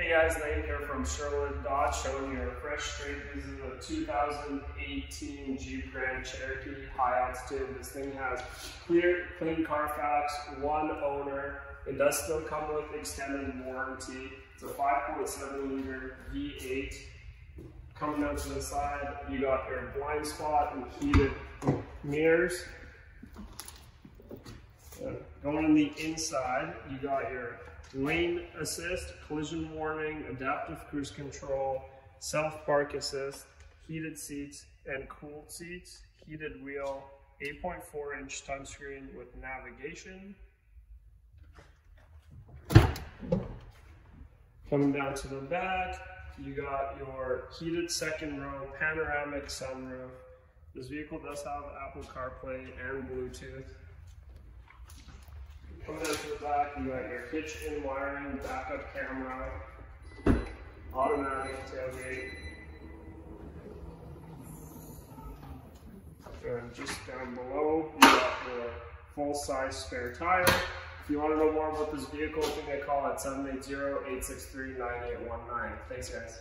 Hey guys, Nate here from Sherwood Dodge, showing you a fresh straight. This is a 2018 Jeep Grand Cherokee high altitude. This thing has clear, clean Carfax, one owner. It does still come with extended warranty. It's a 5.7 liter V8. Coming down to the side, you got your blind spot and heated mirrors. Going on the inside, you got your lane assist, collision warning, adaptive cruise control, self park assist, heated seats and cooled seats, heated wheel, 8.4 inch touchscreen with navigation. Coming down to the back, you got your heated second row panoramic sunroof. This vehicle does have Apple CarPlay and Bluetooth. The back, you got your kitchen wiring, backup camera, automatic tailgate. And just down below, you got your full-size spare tire. If you want to know more about this vehicle, give me a call at 780-863-9819. Thanks, guys.